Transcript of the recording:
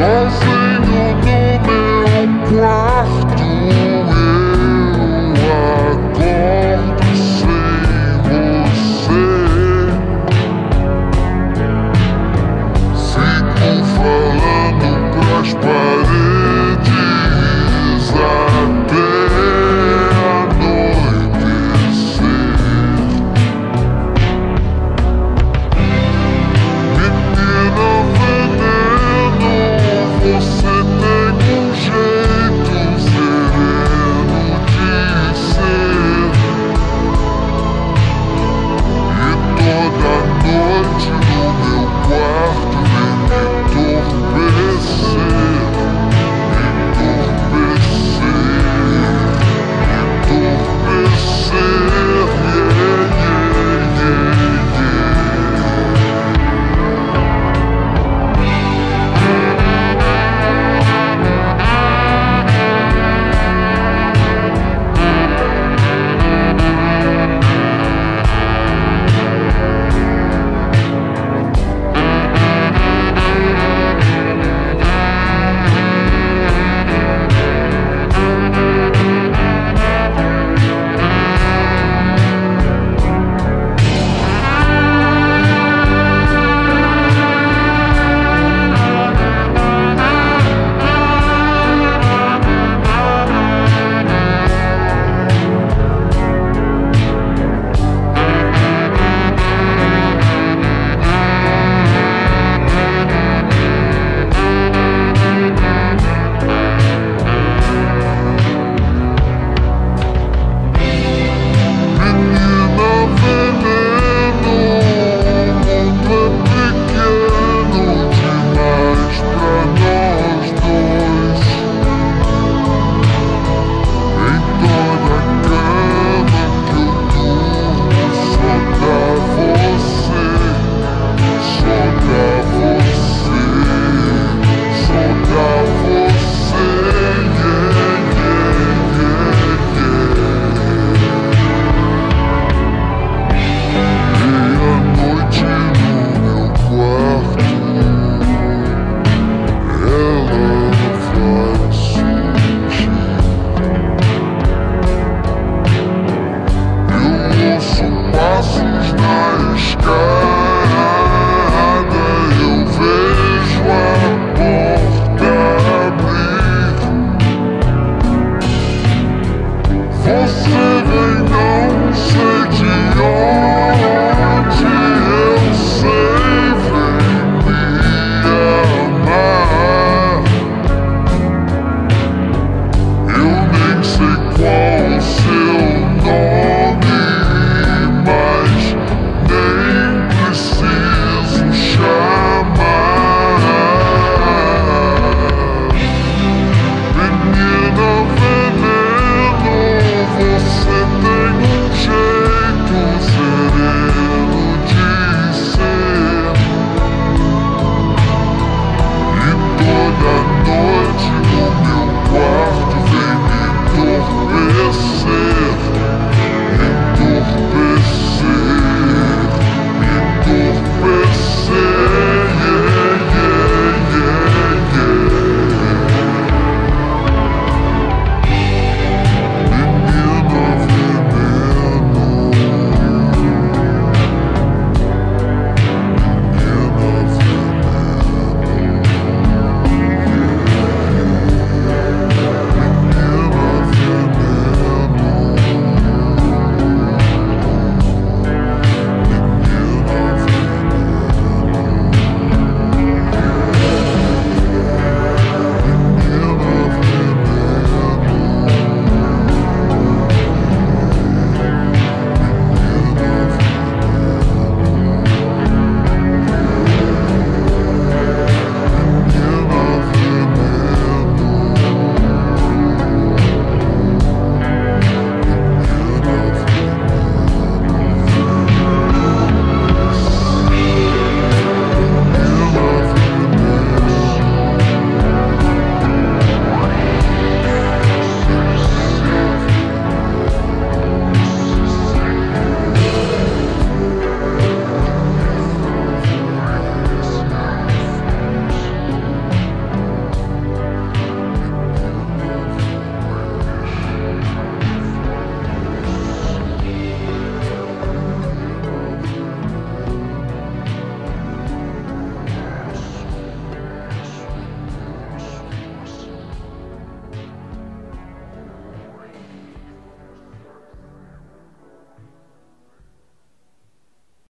Sozinho no meu quarto.